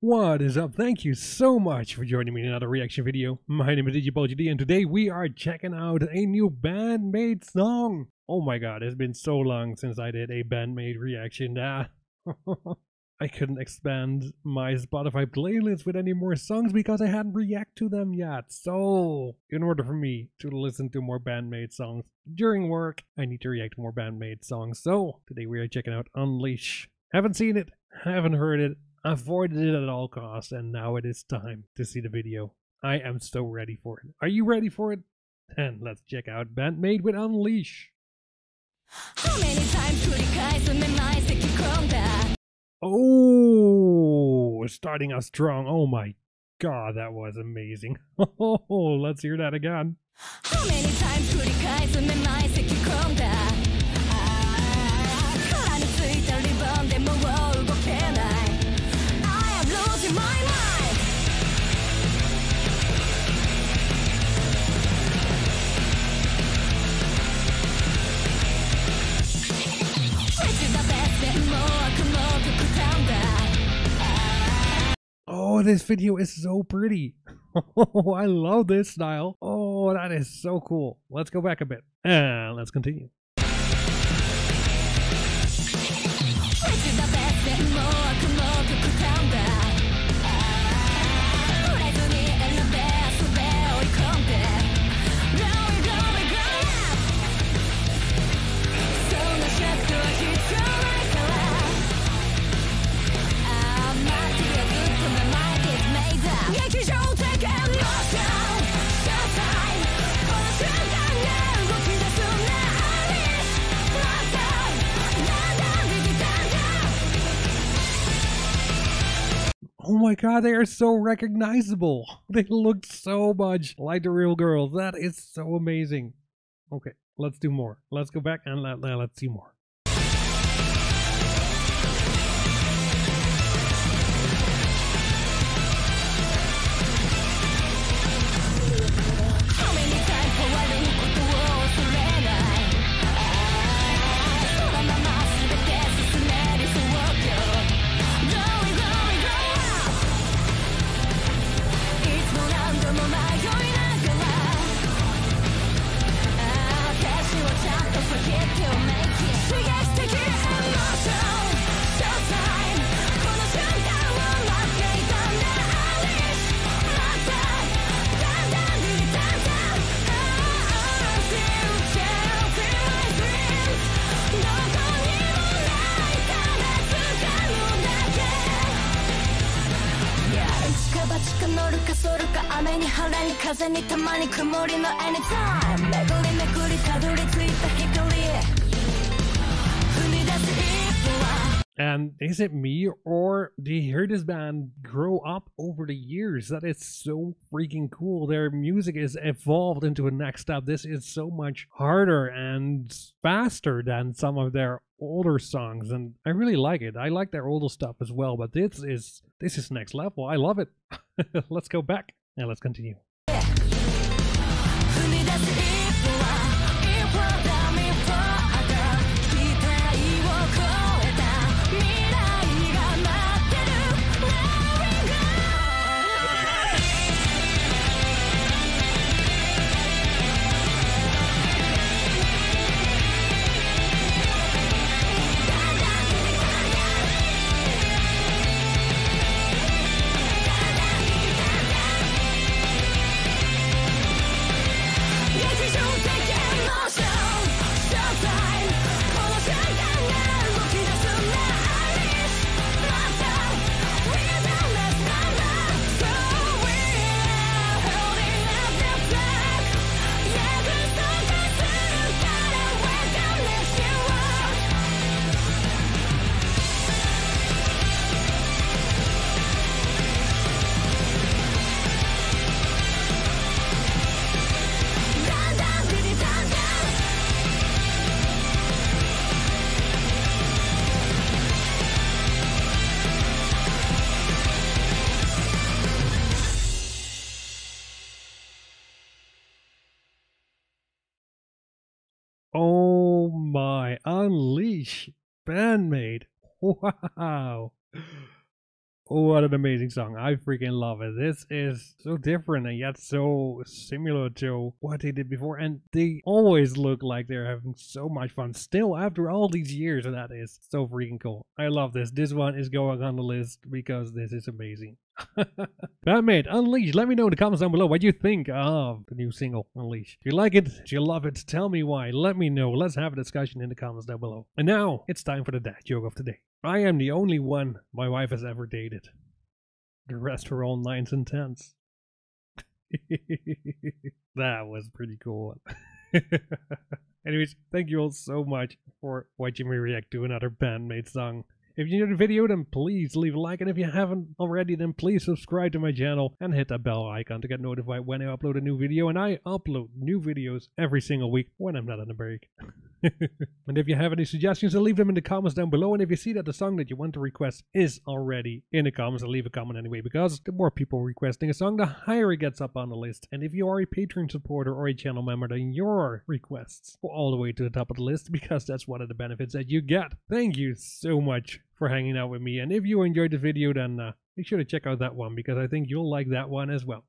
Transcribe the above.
What is up? Thank you so much for joining me in another reaction video. My name is DJPaultjeD and today we are checking out a new Band-Maid song. Oh my god, it's been so long since I did a Band-Maid reaction. Ah, I couldn't expand my Spotify playlist with any more songs because I hadn't react to them yet. So, in order for me to listen to more Band-Maid songs during work, I need to react to more Band-Maid songs. So, today we are checking out Unleash. Haven't seen it, haven't heard it, avoided it at all costs, and now it is time to see the video. I am so ready for it. Are you ready for it? Then let's check out Band-Maid with Unleash. Oh, starting us strong. Oh my god, that was amazing. Oh, let's hear that again. Oh, this video is so pretty. Oh, I love this style. Oh, that is so cool. Let's go back a bit and let's continue. Oh my god, they are so recognizable. They look so much like the real girls. That is so amazing. Okay, let's do more. Let's go back and let, let, let's see more. るかそるか雨に晴れに風にたまに曇りの Anytime 巡り巡りたどり着いた光。And is it me or do you hear this band grow up over the years? That is so freaking cool. Their music is evolved into a next step. This is so much harder and faster than some of their older songs and I really like it. I like their older stuff as well, but this is this is next level. I love it. let's go back and let's continue. 踏 Unleash Band-Maid. Wow. What an amazing song. I freaking love it. This is so different and yet so similar to what they did before. And they always look like they're having so much fun still after all these years. And that is so freaking cool. I love this. This one is going on the list because this is amazing. Band-Maid, Unleash. Let me know in the comments down below what you think of the new single, Unleash. If you like it, if you love it, tell me why. Let me know. Let's have a discussion in the comments down below. And now, it's time for the dad joke of the day. I am the only one my wife has ever dated. The rest were all nines and tens. that was pretty cool. Anyways, thank you all so much for watching me react to another Band-Maid song. If you enjoyed the video, then please leave a like, and if you haven't already, then please subscribe to my channel and hit that bell icon to get notified when I upload a new video, and I upload new videos every single week when I'm not on a break. and if you have any suggestions, then leave them in the comments down below, and if you see that the song that you want to request is already in the comments, then leave a comment anyway, because the more people requesting a song, the higher it gets up on the list, and if you are a Patreon supporter or a channel member, then your requests go all the way to the top of the list, because that's one of the benefits that you get. Thank you so much for hanging out with me. And if you enjoyed the video, then uh, make sure to check out that one because I think you'll like that one as well.